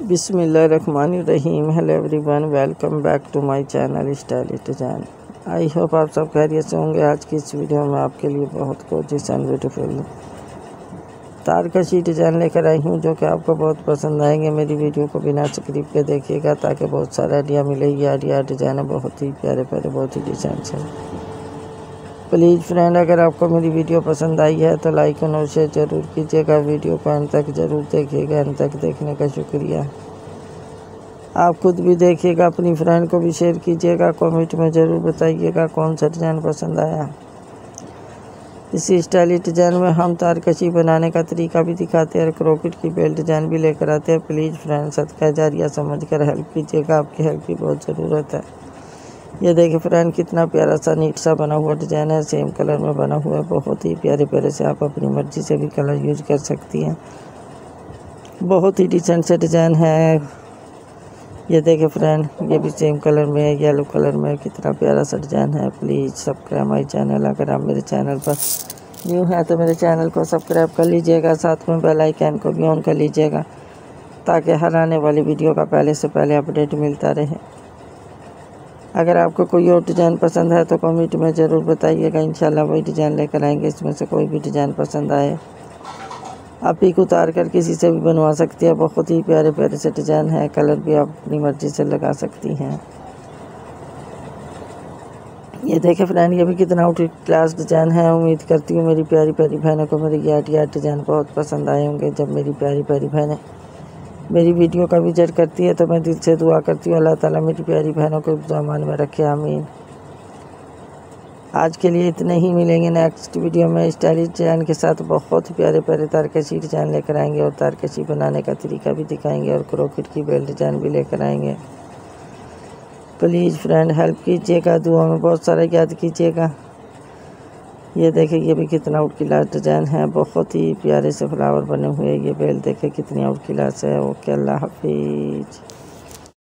बिसमीम hello everyone, welcome back to my channel, style design I hope आप सब खैरियत से होंगे। आज की इस वीडियो में आपके लिए बहुत कोचिस एंड ब्यूटीफुल तारकशी डिज़ाइन लेकर आई हूँ, जो कि आपको बहुत पसंद आएँगे। मेरी वीडियो को बिना स्क्रिप के देखिएगा, ताकि बहुत सारा आइडिया मिले ये आइडिया डिज़ाइन बहुत ही प्यारे प्यारे बहुत ही डिज़ाइन है। प्लीज़ फ्रेंड अगर आपको मेरी वीडियो पसंद आई है तो लाइक और शेयर ज़रूर कीजिएगा। वीडियो को अंत तक ज़रूर देखिएगा। अंत तक देखने का शुक्रिया। आप खुद भी देखिएगा, अपनी फ्रेंड को भी शेयर कीजिएगा। कमेंट में ज़रूर बताइएगा कौन सा डिज़ाइन पसंद आया। इसी स्टाइलिश डिज़ाइन में हम तारकशी बनाने का तरीका भी दिखाते हैं और क्रोकेट की बेल्ट डिज़ाइन भी लेकर आते हैं। प्लीज़ फ्रेंड सदका जारिया समझ कर हेल्प कीजिएगा। आपकी हेल्प की बहुत ज़रूरत है। ये देखिए फ्रेंड कितना प्यारा सा नीट सा बना हुआ डिज़ाइन है। सेम कलर में बना हुआ है, बहुत ही प्यारे प्यारे से आप अपनी मर्ज़ी से भी कलर यूज़ कर सकती हैं। बहुत ही डिसेंट से डिज़ाइन है। ये देखिए फ्रेंड ये भी सेम कलर में है येलो कलर में कितना प्यारा सा डिज़ाइन है। प्लीज़ सब्सक्राइब माई चैनल अगर आप मेरे चैनल पर न्यू है तो मेरे चैनल को सब्सक्राइब कर लीजिएगा। साथ में बेल आइकन को भी ऑन कर लीजिएगा, ताकि हर आने वाली वीडियो का पहले से पहले अपडेट मिलता रहे। अगर आपको कोई और डिज़ाइन पसंद है तो कमेंट में ज़रूर बताइएगा। इंशाल्लाह वही डिज़ाइन लेकर आएँगे, इसमें से कोई भी डिज़ाइन पसंद आए। आप ही उतार कर किसी से भी बनवा सकती है। बहुत ही प्यारे प्यारे से डिज़ाइन है। कलर भी आप अपनी मर्ज़ी से लगा सकती हैं। ये देखें फ्रेंड, ये भी कितना आउट क्लास डिज़ाइन है। उम्मीद करती हूँ मेरी प्यारी प्यारी बहनों को मेरी ये आर्ट डिज़ाइन बहुत पसंद आए होंगे, जब मेरी प्यारी प्यारी बहनें मेरी वीडियो का विज़िट करती है तो मैं दिल से दुआ करती हूँ। अल्लाह ताला मेरी प्यारी बहनों को जमान में रखे, आमीन। आज के लिए इतने ही मिलेंगे नेक्स्ट वीडियो में। स्टाइलिश डिज़ाइन के साथ बहुत प्यारे प्यारे तारकशी डिज़ाइन लेकर आएँगे और तारकशी बनाने का तरीका भी दिखाएँगे और क्रोकेट की बेल्ट डिज़ाइन भी लेकर आएँगे। प्लीज़ फ्रेंड हेल्प कीजिएगा, दुआ में बहुत सारा याद कीजिएगा। ये देखें ये भी कितना आउट क्लास डिज़ाइन है, बहुत ही प्यारे से फ्लावर बने हुए ये बेल। देखे कितनी आउट क्लास है, ओके, अल्लाह हाफिज़।